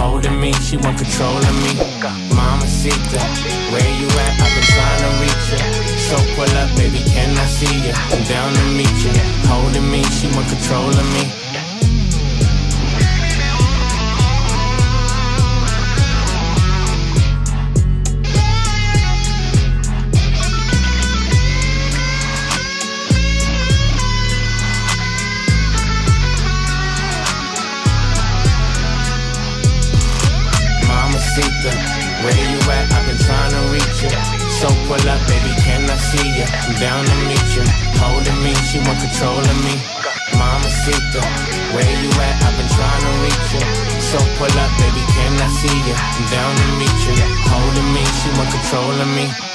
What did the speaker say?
holding me, she want control of me. Mamacita, where you at? I've been trying to reach you. So pull up, baby, can I see you? I'm down to meet you. Holding me, she want control of me. Mamacita, where you at? I've been trying to reach you. So pull up, baby, can I see you? I'm down to meet you. Holding me, she want control of me. Mamacita, where you at? I've been trying to reach you. So pull up, baby, can I see you? I'm down to meet you. Holding me, she want control of me.